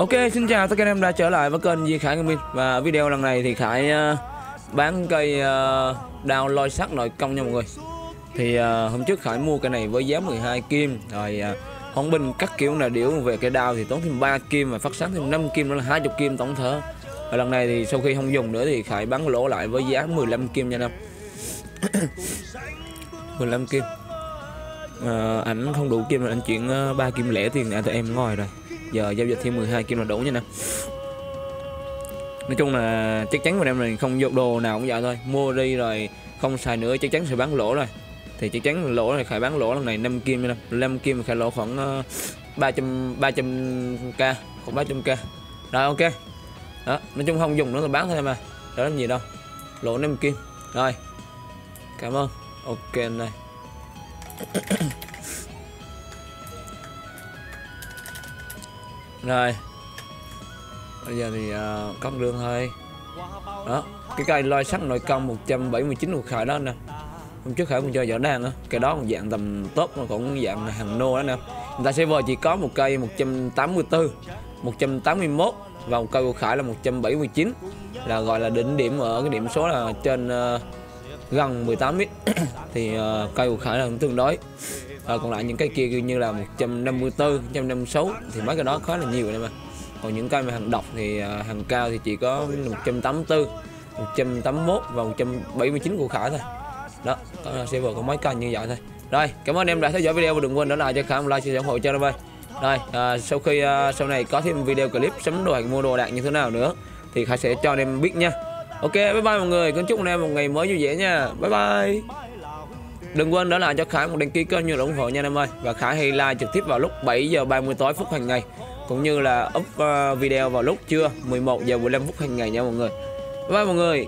Ok, xin chào tất cả anh em đã trở lại với kênh Di Khải Gaming Và video lần này thì Khải uh, bán cây ờ, uh, đao loi sắt nội công nha mọi người. Thì uh, hôm trước Khải mua cây này với giá 12 kim Rồi uh, hòn binh cắt kiểu là điểu. Về cây đao thì tốn thêm 3 kim Và phát sáng thêm 5 kim đó là 20 kim tổng thể. Và lần này thì sau khi không dùng nữa thì Khải bán lỗ lại với giá 15 kim nha năm 15 kim. Uh, ảnh không đủ kim là anh chuyển uh, 3 kim lẻ tiền à, cho em ngồi rồi giờ giao dịch thêm 12 kim là đủ nha nè. Nói chung là chắc chắn của em này không dột đồ nào cũng vậy thôi. Mua đi rồi không xài nữa, chắc chắn sẽ bán lỗ rồi. Thì chắc chắn lỗ này khai bán lỗ lần này 5 kim nha 5 kim khai lỗ khoảng ờ, 300 300 k, khoảng 300 k. Rồi, ok. Đó, nói chung không dùng nữa là bán thôi mà đó làm gì đâu. Lỗ 5 kim. Rồi, cảm ơn. Ok này rồi. Bây giờ thì ờ, uh, cắt đường thôi. Đó cái cây loài sắt nội công 179 một khởi đó nè. Hôm trước khởi mình chơi võ đan á cái đó còn dạng tầm tốt mà cũng dạng hàng nô đó nè. Người ta server chỉ có một cây 184 181 và một cây của khải là 179 là gọi là đỉnh điểm ở cái điểm số là trên uh, gần 18 mét. Thì uh, cây của khải là cũng tương đối à, còn lại những cái kia như là 154 156 thì mấy cái đó khá là nhiều này mà còn những cây mà hàng độc thì ờ, hàng cao thì chỉ có 184 181 và 179 của khải thôi. Đó có server có mấy cây như vậy thôi. Rồi cảm ơn em đã theo dõi video và đừng quên đó là cho khải một like chia sẻ ủng hộ cho nó ơi rồi à, sau khi à, sau này có thêm video clip sắm đồ hàng mua đồ đạc như thế nào nữa thì khải sẽ cho anh em biết nha. Ok bye bye mọi người. Kính chúc anh em một ngày mới vui vẻ nha. Bye bye đừng quên đó là cho khải một đăng ký kênh như là ủng hộ nha anh em ơi. Và khải hay like trực tiếp vào lúc 7 giờ 30 tối phút hàng ngày, cũng như là up ờ, video vào lúc trưa 11 giờ 15 phút hàng ngày nha mọi người. Bye bye mọi người.